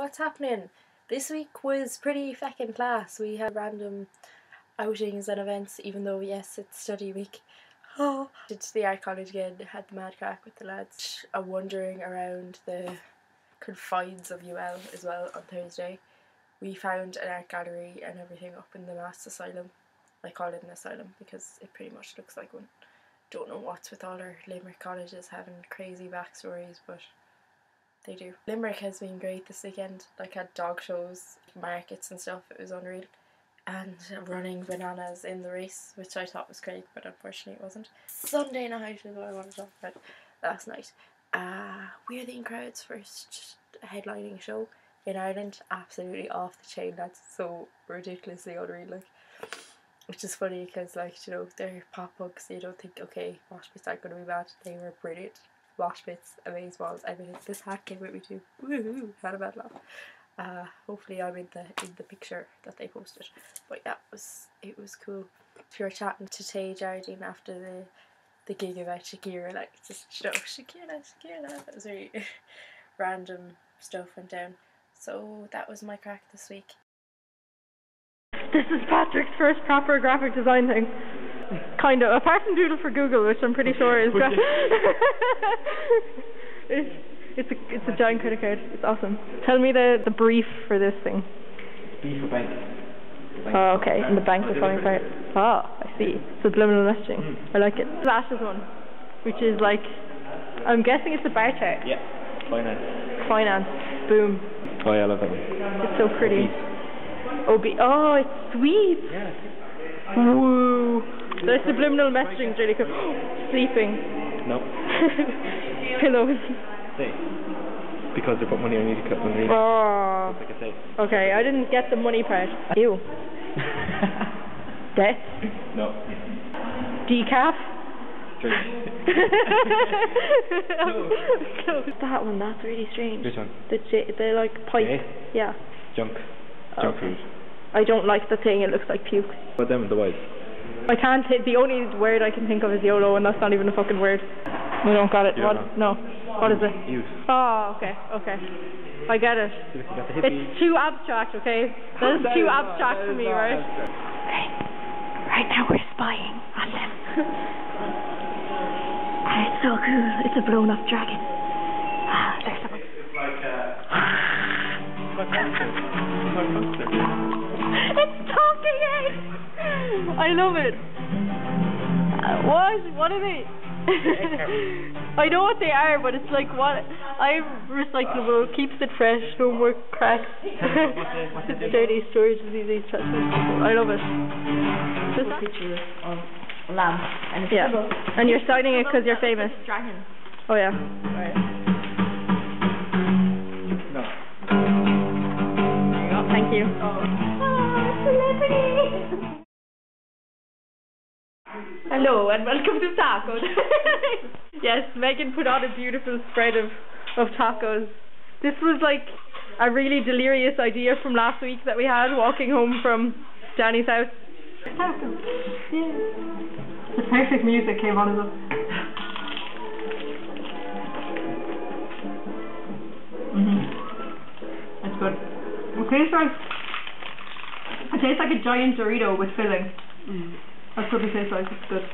what's happening? This week was pretty feckin' class. We had random outings and events, even though, yes, it's study week. Oh. Did the art college again, had the mad craic with the lads. A wandering around the confines of UL as well on Thursday. We found an art gallery and everything up in the mass asylum. I call it an asylum because it pretty much looks like one. Don't know what's with all our Limerick colleges having crazy backstories, but they do. Limerick has been great this weekend. Like had dog shows, markets and stuff. It was unreal. And running bananas in the race, which I thought was great, but unfortunately it wasn't. Sunday night is what I want to talk about. Last night, uh, We're the In Crowd's first headlining show in Ireland. Absolutely off the chain. That's so ridiculously unreal. Like, which is funny because like you know they're pop punks. You don't think okay, Mosh Pits aren't going to be bad. They were brilliant wash bits, amaze balls, everything. This hat came with me too. Woohoo! Had a bad laugh. Uh, hopefully I'm in the in the picture that they posted. But yeah, it was it was cool. We were chatting to Tay Jardine after the the gig about Shakira, like just you know, Shakira, Shakira. That was very random stuff went down. So that was my craic this week. This is Patrick's first proper graphic design thing. Kind of. Apart from Doodle for Google, which I'm pretty sure is. it's, it's a it's a giant credit card. It's awesome. Tell me the the brief for this thing. B for bank. Bank. Oh, okay. And the bank is falling apart. Ah, I see. Subliminal messaging. Mhm. I like it. Flash's one, which is like, I'm guessing it's a bar chart. Yeah. Finance. Finance. Boom. Oh yeah, I love that one. It's so pretty. OB. Oh, it's sweet. Yeah. Woo. The subliminal messaging is really cool. Oh, sleeping. No. Pillows. Safe. Because they put money on you to cut money. Oh. Like I say. Okay, I didn't get the money part. Ew. Death. no. Decaf. Drink. Close. That one, that's really strange. Which one? The j- the like pipe. J? Yeah. Junk. Junk Okay. food. I don't like the thing. It looks like puke. But them the white. I can't. Hit, the only word I can think of is YOLO, and that's not even a fucking word. We don't got it. You What? No. What is it? Youth. Oh, okay, okay. I get it. You got the hippie. It's too abstract, okay? That is too abstract for me, right? Okay. Right now we're spying on them. and it's so cool. It's a blown up dragon. Ah, there's someone. it's talking it! I love it. Uh, what? What are they? I know what they are, but it's like what I'm recyclable, keeps it fresh, no more cracks. it's dirty storage is easy. trust me. I love it. Just picture of a lamb and it's yeah, and you're signing it because you're famous. Dragon. Oh yeah. Right. Hello and welcome to tacos. yes, Megan put on a beautiful spread of, of tacos. This was like a really delirious idea from last week that we had walking home from Danny's house. Tacos. Yeah. The perfect music came on as well. Mhm. That's good. It tastes like it tastes like a giant Dorito with filling. That's what it tastes like. It's good.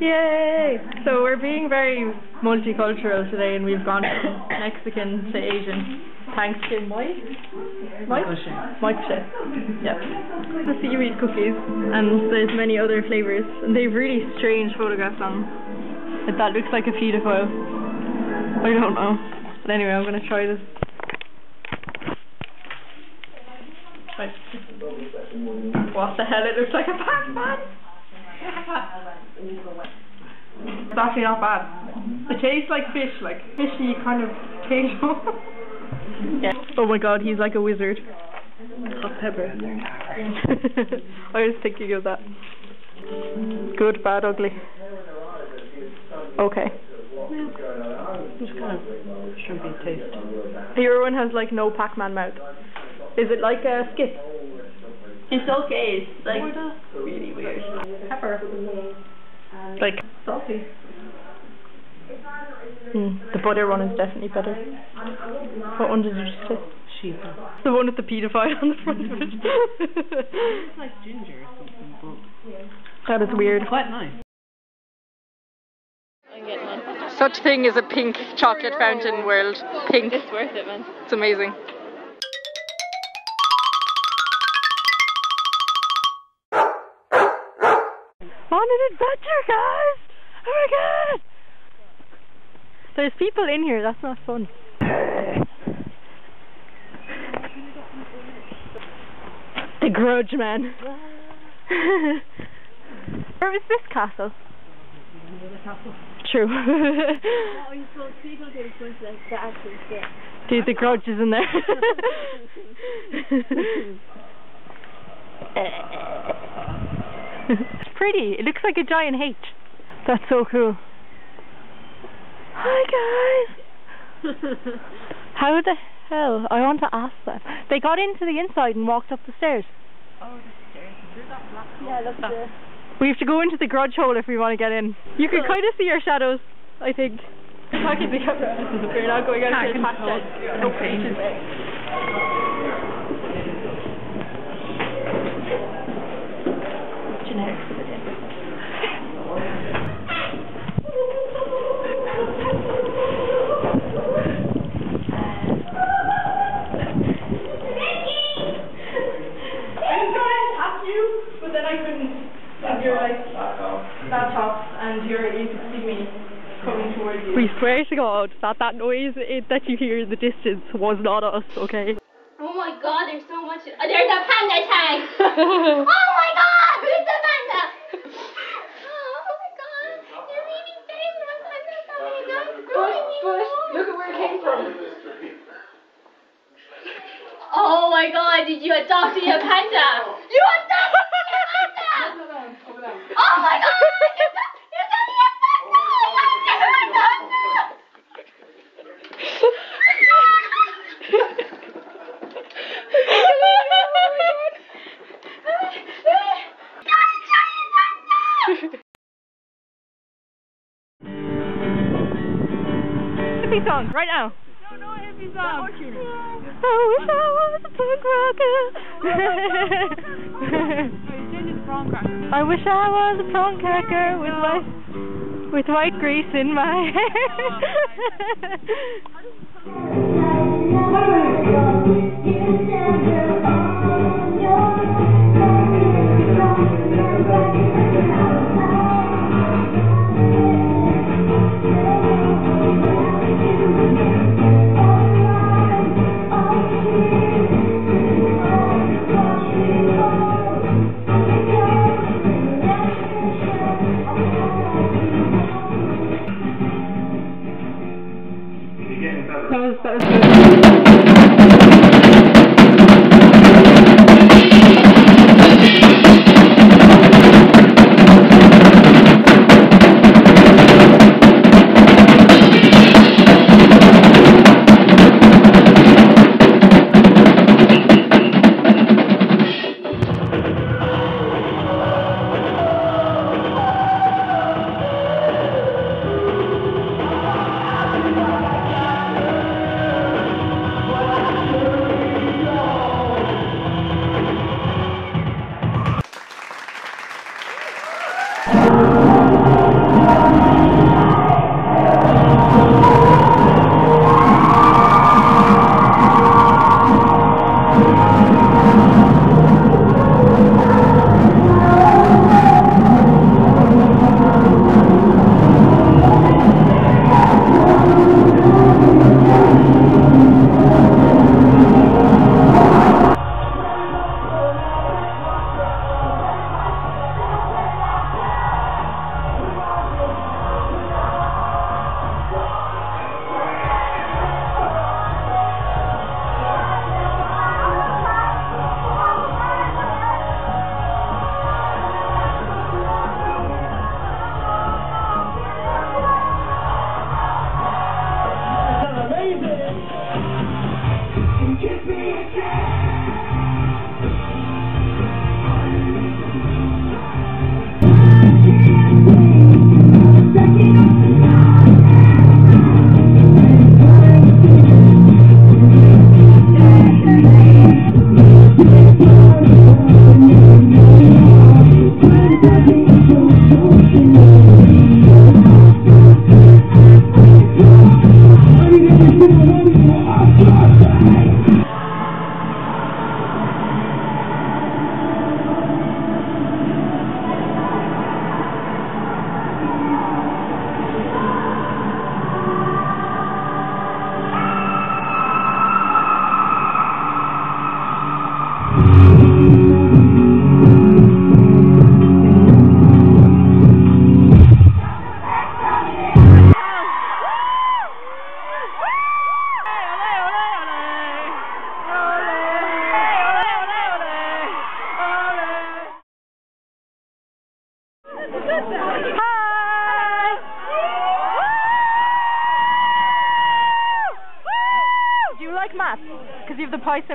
Yay! So we're being very multicultural today, and we've gone from Mexican to Asian, thanks to Mike. Mike. Mike Chef. Yeah. The seaweed cookies, and there's many other flavors, and they've really strange photographs on. them. That looks like a pedophile. I don't know. But anyway, I'm gonna try this. Right. What the hell? It looks like a It's actually not bad. It tastes like fish, like fishy kind of taste. yeah. Oh my god, he's like a wizard. Hot pepper. I was thinking of that. Good, bad, ugly. Okay. Just kind of shrimpy taste. Your one has like no Pac-Man mouth. Is it like a skip? It's okay. It's like really weird. Pepper. Like salty. Mm, the butter one is definitely better. What one did you just taste? cheaper. The one with the paedophile on the front of it. It's like ginger or something, but that is weird. quite nice. Such thing as a pink chocolate fountain world. Pink. It's worth it, man. It's amazing. On an adventure, guys! Oh my god! There's people in here, that's not fun. The Grudge Man. Where is this castle? True. You suppose people get a sense like the actual shit. Dude, the grudge is in there. it's pretty. It looks like a giant H. That's so cool. Hi guys. How the hell? I want to ask them. They got into the inside and walked up the stairs. Yeah, look the. We have to go into the grudge hole if we want to get in. You can kind of see our shadows, I think. Talking to the. We're not going out to the patch. Okay. Swear to God that that noise that you hear in the distance was not us. Okay. Oh my god, there's so much. Oh, there's a panda tag! oh my god, it's a panda! Oh my god, you're really famous. I'm not coming up. look at where it came from. Oh my god, did you adopt a panda? You adopted a panda! Oh my god, Hippie song right now. No, no hippie song. I wish I was a punk rocker. I wish I was a punk rocker with white with white grease in my hair.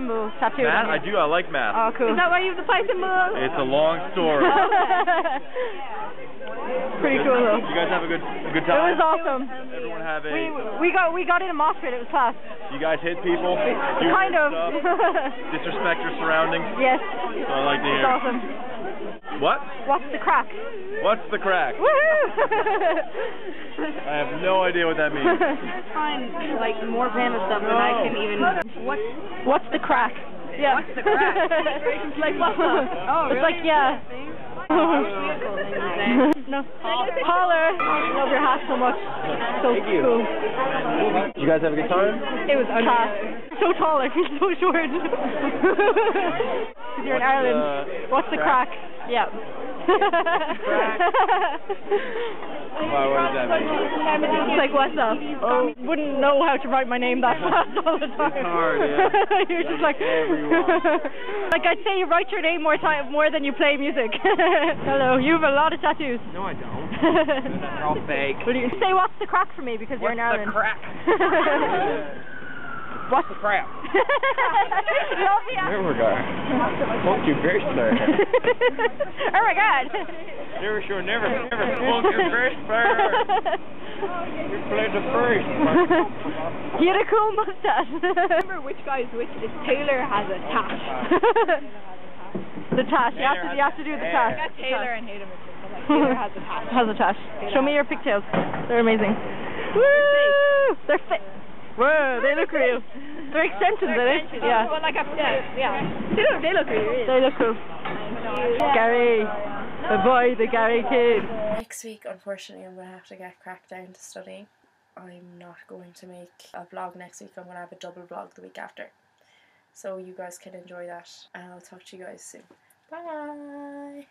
you have the pie symbol tattooed Math? I do. I like math. Oh, cool. Is that why you have the pie symbol? It's a long story. Pretty cool though. You guys have a good a good time. It was awesome. Everyone have a. We we got we got in a mosh pit. It was class. You guys hit people. Do Kind of. Stuff, disrespect your surroundings. yes. So I like to hear. It's awesome. What? What's the craic? What's the craic? Woohoo! I have no idea what that means. I Find like more panda stuff than I can even. What? What's the craic? Yeah. What's the craic? It's like what's the? Oh, It's like yeah. no. Holler. I love your hat so much. So Thank you. cool. Did you guys have a good time? It was class. So taller. He's so short. 'Cause you're in Ireland. the What's the craic? craic? Yeah. Why, what does that mean? It's like what's up? Oh, wouldn't know how to write my name that fast all the time. It's hard, yeah. You're just like Whatever like I'd say you write your name more time more than you play music. Hello, you have a lot of tattoos. No, I don't. They're all fake. What do you say? What's the craic for me because you're in What's the craic? What's the crap? Love you. There we go. Fuck you, first there. oh my god. Never sure, never, never fuck your first bird. You played the first. he had a cool mustache. Remember which guy's which? Is Taylor has a tash. the tash. You have to, you have to do the tash. I got Taylor and Hayden mixed Taylor has a tash. Has a tash. Show me your pigtails. They're amazing. Woo! They're fit. Whoa, they look real. They're extensions, are they? Eh? Yeah. Well, like a, yeah, yeah. They look, they look really They look cool. Gary. The boy, the Gary kid. Next week, unfortunately, I'm going to have to get cracked down to studying. I'm not going to make a vlog next week. I'm going to have a double vlog the week after. So you guys can enjoy that. And I'll talk to you guys soon. Bye.